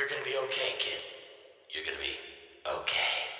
You're gonna be okay, kid. You're gonna be okay.